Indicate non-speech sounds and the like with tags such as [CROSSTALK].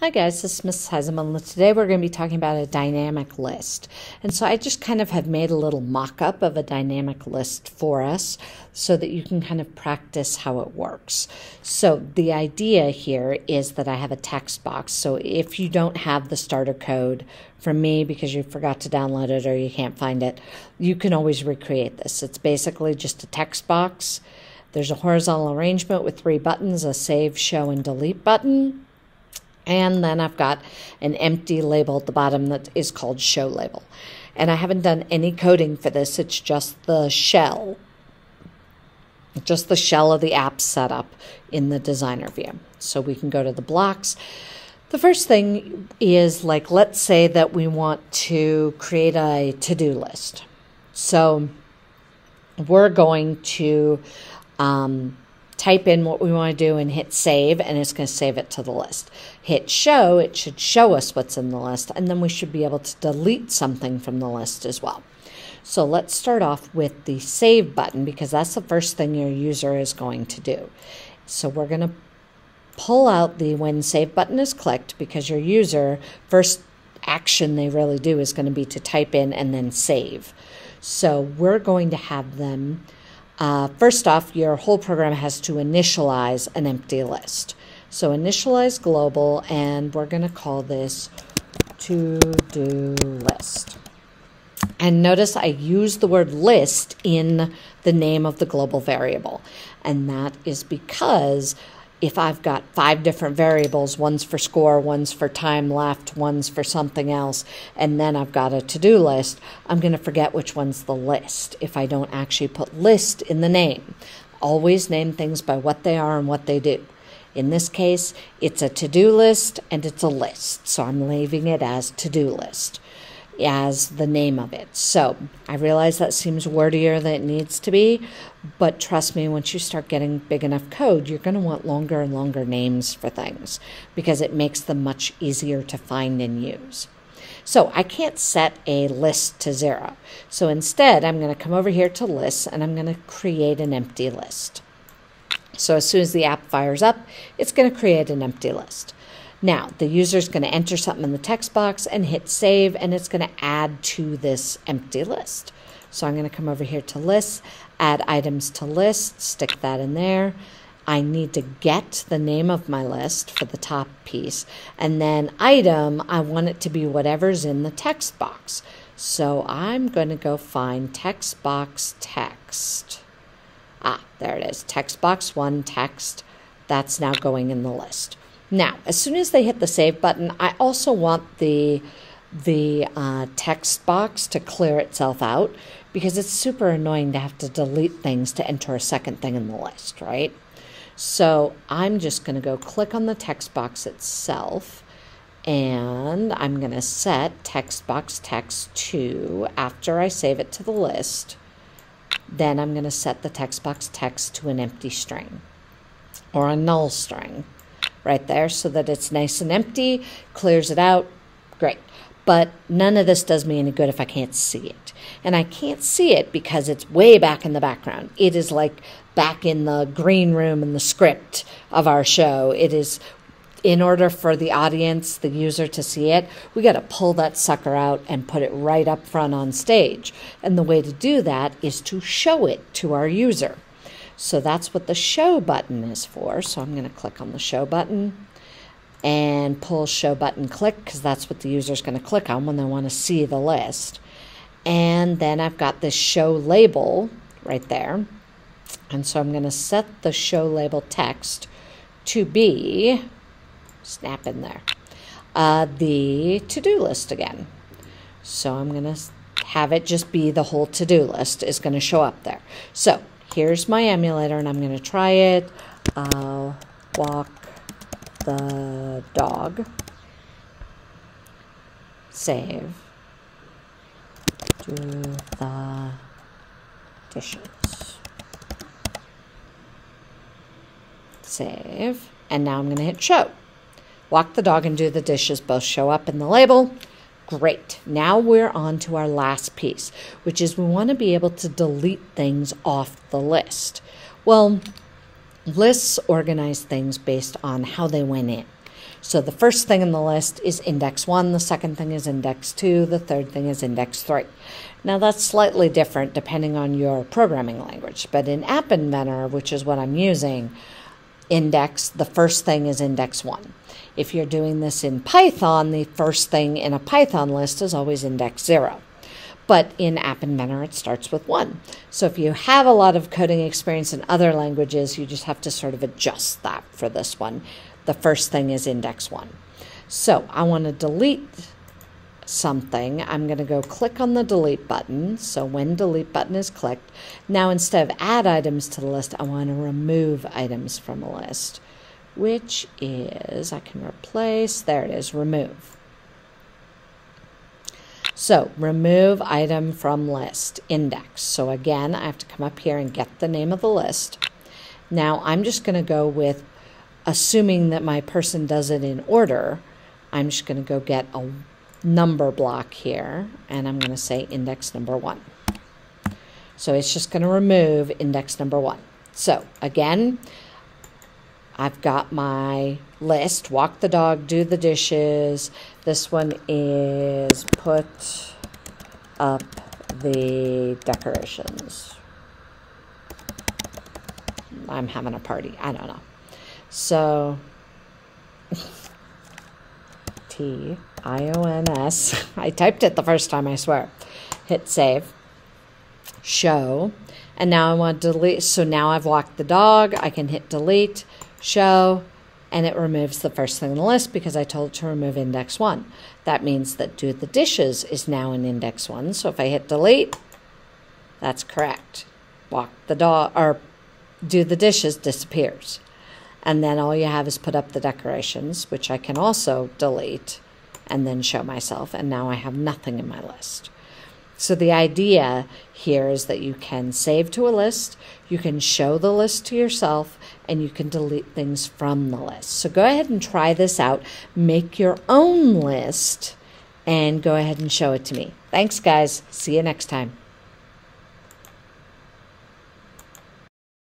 Hi guys, this is Ms. Heiseman. Today we're going to be talking about a dynamic list. And so I just kind of have made a little mock-up of a dynamic list for us so that you can kind of practice how it works. So the idea here is that I have a text box. So if you don't have the starter code from me because you forgot to download it or you can't find it, you can always recreate this. It's basically just a text box. There's a horizontal arrangement with three buttons, a save, show, and delete button and then I've got an empty label at the bottom that is called show label. And I haven't done any coding for this, it's just the shell, just the shell of the app setup in the designer view. So we can go to the blocks. The first thing is like, let's say that we want to create a to do list. So we're going to um, type in what we want to do and hit save, and it's going to save it to the list. Hit show, it should show us what's in the list, and then we should be able to delete something from the list as well. So let's start off with the save button because that's the first thing your user is going to do. So we're going to pull out the when save button is clicked because your user first action they really do is going to be to type in and then save. So we're going to have them uh, first off, your whole program has to initialize an empty list. So initialize global, and we're going to call this to-do list. And notice I use the word list in the name of the global variable. And that is because if I've got five different variables, one's for score, one's for time left, one's for something else, and then I've got a to do list, I'm going to forget which one's the list if I don't actually put list in the name. Always name things by what they are and what they do. In this case, it's a to do list and it's a list, so I'm leaving it as to do list as the name of it. So I realize that seems wordier than it needs to be, but trust me, once you start getting big enough code, you're going to want longer and longer names for things because it makes them much easier to find and use. So I can't set a list to zero. So instead, I'm going to come over here to lists and I'm going to create an empty list. So as soon as the app fires up, it's going to create an empty list. Now, the user is going to enter something in the text box and hit save, and it's going to add to this empty list. So I'm going to come over here to lists, add items to list, stick that in there. I need to get the name of my list for the top piece. And then item, I want it to be whatever's in the text box. So I'm going to go find text box text. Ah, there it is. Text box one text. That's now going in the list. Now, as soon as they hit the save button, I also want the the uh, text box to clear itself out because it's super annoying to have to delete things to enter a second thing in the list, right? So I'm just going to go click on the text box itself and I'm going to set text box text to after I save it to the list. Then I'm going to set the text box text to an empty string or a null string right there so that it's nice and empty, clears it out. Great. But none of this does me any good if I can't see it. And I can't see it because it's way back in the background. It is like back in the green room in the script of our show. It is in order for the audience, the user to see it, we got to pull that sucker out and put it right up front on stage. And the way to do that is to show it to our user. So that's what the show button is for. So I'm going to click on the show button and pull show button click because that's what the user is going to click on when they want to see the list. And then I've got this show label right there. And so I'm going to set the show label text to be, snap in there, uh, the to do list again. So I'm going to have it just be the whole to do list is going to show up there. So here's my emulator and I'm going to try it. I'll walk the dog. Save. Do the dishes. Save. And now I'm going to hit show. Walk the dog and do the dishes both show up in the label. Great. Now we're on to our last piece, which is we want to be able to delete things off the list. Well, lists organize things based on how they went in. So the first thing in the list is index one, the second thing is index two, the third thing is index three. Now that's slightly different depending on your programming language, but in App Inventor, which is what I'm using, index, the first thing is index one. If you're doing this in Python, the first thing in a Python list is always index zero. But in App Inventor, it starts with one. So if you have a lot of coding experience in other languages, you just have to sort of adjust that for this one. The first thing is index one. So I want to delete something, I'm going to go click on the delete button. So when delete button is clicked, now instead of add items to the list, I want to remove items from a list, which is, I can replace, there it is, remove. So remove item from list, index. So again, I have to come up here and get the name of the list. Now I'm just going to go with, assuming that my person does it in order, I'm just going to go get a number block here, and I'm going to say index number one. So it's just going to remove index number one. So again, I've got my list walk the dog, do the dishes. This one is put up the decorations. I'm having a party. I don't know. So, [LAUGHS] T I O N S. [LAUGHS] I typed it the first time, I swear. Hit save. Show. And now I want to delete. So now I've walked the dog. I can hit delete, show, and it removes the first thing in the list because I told it to remove index one. That means that do the dishes is now in index one. So if I hit delete, that's correct. Walk the dog or do the dishes disappears. And then all you have is put up the decorations, which I can also delete and then show myself. And now I have nothing in my list. So the idea here is that you can save to a list, you can show the list to yourself, and you can delete things from the list. So go ahead and try this out. Make your own list and go ahead and show it to me. Thanks, guys. See you next time.